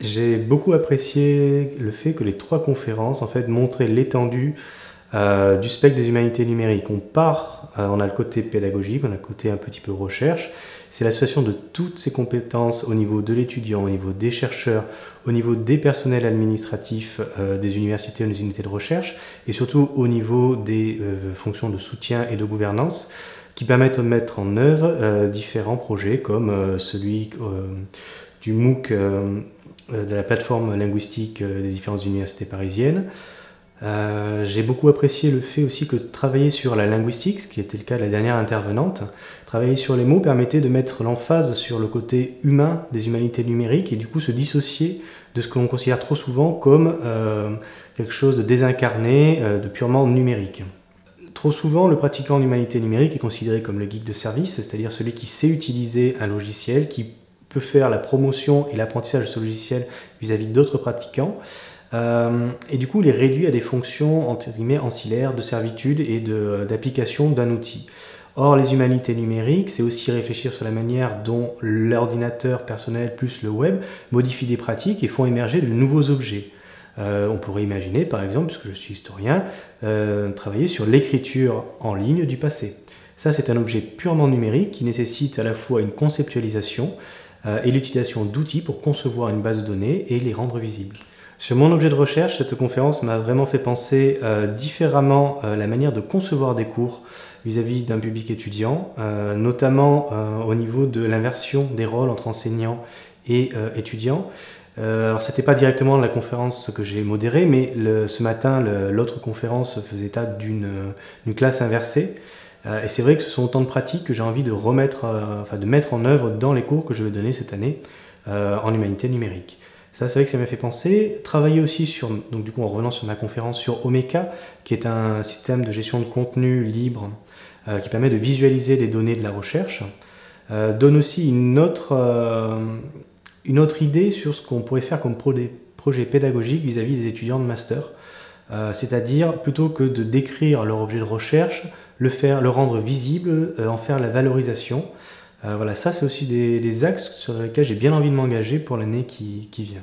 J'ai beaucoup apprécié le fait que les trois conférences en fait montraient l'étendue euh, du spectre des humanités numériques. On part, euh, on a le côté pédagogique, on a le côté un petit peu recherche. C'est l'association de toutes ces compétences au niveau de l'étudiant, au niveau des chercheurs, au niveau des personnels administratifs euh, des universités et des unités de recherche, et surtout au niveau des fonctions de soutien et de gouvernance qui permettent de mettre en œuvre différents projets comme celui du MOOC euh, de la plateforme linguistique euh, des différentes universités parisiennes. Euh, j'ai beaucoup apprécié le fait aussi que travailler sur la linguistique, ce qui était le cas de la dernière intervenante, travailler sur les mots permettait de mettre l'emphase sur le côté humain des humanités numériques et du coup se dissocier de ce que l'on considère trop souvent comme quelque chose de désincarné, de purement numérique. Trop souvent, le pratiquant en humanité numérique est considéré comme le geek de service, c'est-à-dire celui qui sait utiliser un logiciel, qui faire la promotion et l'apprentissage de ce logiciel vis-à-vis d'autres pratiquants. Euh, et du coup, il est réduit à des fonctions entre guillemets, ancillaires de servitude et d'application d'un outil. Or, les humanités numériques, c'est aussi réfléchir sur la manière dont l'ordinateur personnel plus le web modifient des pratiques et font émerger de nouveaux objets. Euh, on pourrait imaginer, par exemple, puisque je suis historien, euh, travailler sur l'écriture en ligne du passé. Ça, c'est un objet purement numérique qui nécessite à la fois une conceptualisation, et l'utilisation d'outils pour concevoir une base de données et les rendre visibles. Sur mon objet de recherche, cette conférence m'a vraiment fait penser euh, différemment euh, la manière de concevoir des cours vis-à-vis d'un public étudiant, notamment au niveau de l'inversion des rôles entre enseignants et étudiants. alors, ce n'était pas directement la conférence que j'ai modérée, mais ce matin, l'autre conférence faisait état d'une classe inversée. Euh, et c'est vrai que ce sont autant de pratiques que j'ai envie de remettre, euh, enfin de mettre en œuvre dans les cours que je vais donner cette année euh, en humanité numérique. Ça, c'est vrai que ça m'a fait penser. Travailler aussi sur, donc du coup, en revenant sur ma conférence sur Omeka, qui est un système de gestion de contenu libre qui permet de visualiser les données de la recherche, donne aussi une autre, une autre idée sur ce qu'on pourrait faire comme projet pédagogique vis-à-vis -vis des étudiants de master. C'est-à-dire, plutôt que de décrire leur objet de recherche, le faire, le rendre visible, euh, en faire la valorisation. Euh, voilà, ça c'est aussi des, axes sur lesquels j'ai bien envie de m'engager pour l'année qui vient.